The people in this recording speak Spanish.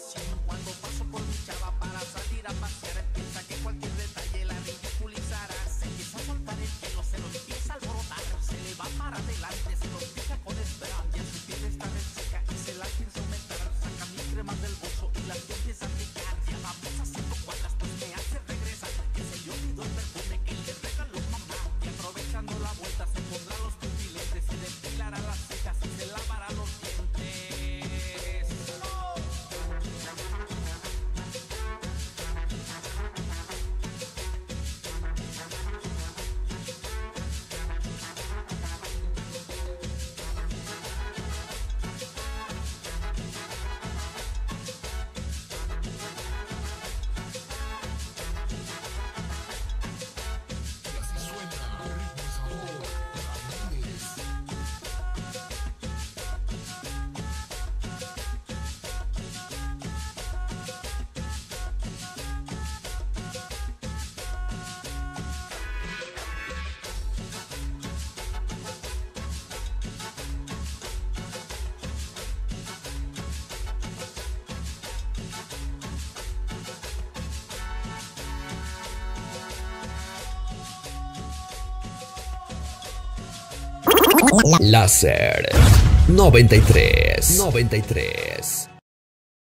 passion. Láser. 93 93